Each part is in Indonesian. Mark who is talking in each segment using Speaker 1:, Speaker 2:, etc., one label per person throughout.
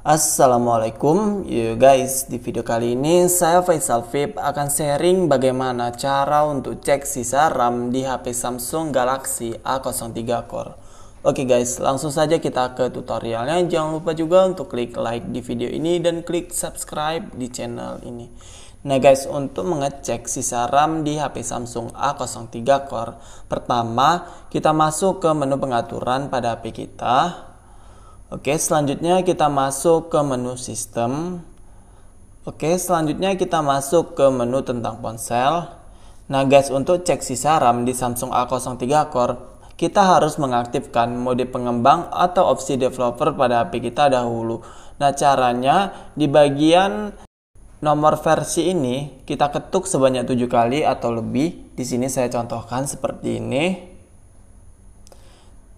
Speaker 1: Assalamualaikum you guys. Di video kali ini saya Faisal Vip akan sharing bagaimana cara untuk cek sisa RAM di HP Samsung Galaxy A03 Core. Oke guys langsung saja kita ke tutorialnya. Jangan lupa juga untuk klik like di video ini dan klik subscribe di channel ini. Nah guys untuk mengecek sisa RAM di HP Samsung A03 Core pertama kita masuk ke menu pengaturan pada HP kita Oke, selanjutnya kita masuk ke menu sistem. Oke, selanjutnya kita masuk ke menu tentang ponsel. Nah guys, untuk cek sisa RAM di Samsung A03 Core, kita harus mengaktifkan mode pengembang atau opsi developer pada HP kita dahulu. Nah caranya di bagian nomor versi ini kita ketuk sebanyak 7 kali atau lebih. Di sini saya contohkan seperti ini.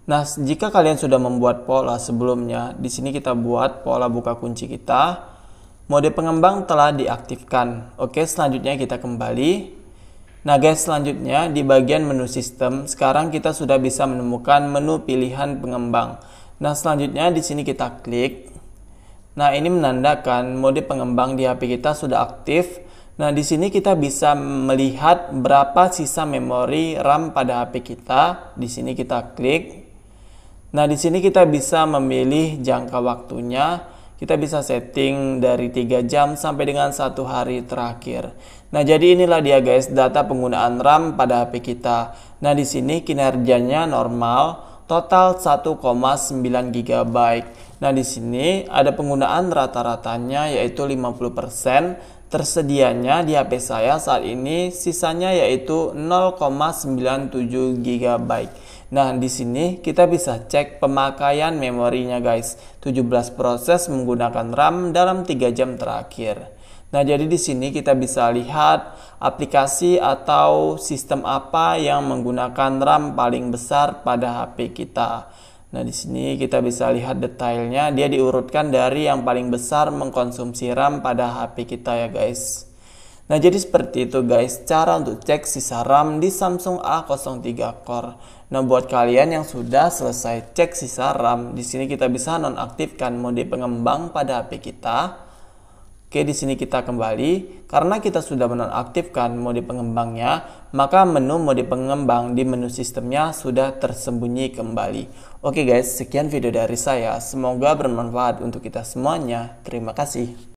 Speaker 1: Nah, jika kalian sudah membuat pola sebelumnya, di sini kita buat pola buka kunci kita. Mode pengembang telah diaktifkan. Oke, selanjutnya kita kembali. Nah, guys, selanjutnya di bagian menu sistem, sekarang kita sudah bisa menemukan menu pilihan pengembang. Nah, selanjutnya di sini kita klik. Nah, ini menandakan mode pengembang di HP kita sudah aktif. Nah, di sini kita bisa melihat berapa sisa memori RAM pada HP kita. Di sini kita klik. Nah, di sini kita bisa memilih jangka waktunya. Kita bisa setting dari 3 jam sampai dengan satu hari terakhir. Nah, jadi inilah dia guys data penggunaan RAM pada HP kita. Nah, di sini kinerjanya normal, total 1,9 GB. Nah, di sini ada penggunaan rata-ratanya yaitu 50%. Tersedianya di HP saya saat ini sisanya yaitu 0,97 GB. Nah, di sini kita bisa cek pemakaian memorinya guys. 17 proses menggunakan RAM dalam 3 jam terakhir. Nah, jadi di sini kita bisa lihat aplikasi atau sistem apa yang menggunakan RAM paling besar pada HP kita. Nah, di sini kita bisa lihat detailnya. Dia diurutkan dari yang paling besar mengkonsumsi RAM pada HP kita ya guys. Nah, jadi seperti itu guys, cara untuk cek sisa RAM di Samsung A03 Core. Nah, buat kalian yang sudah selesai cek sisa RAM, di sini kita bisa nonaktifkan mode pengembang pada HP kita. Oke, di sini kita kembali. Karena kita sudah menonaktifkan mode pengembangnya, maka menu mode pengembang di menu sistemnya sudah tersembunyi kembali. Oke guys, sekian video dari saya. Semoga bermanfaat untuk kita semuanya. Terima kasih.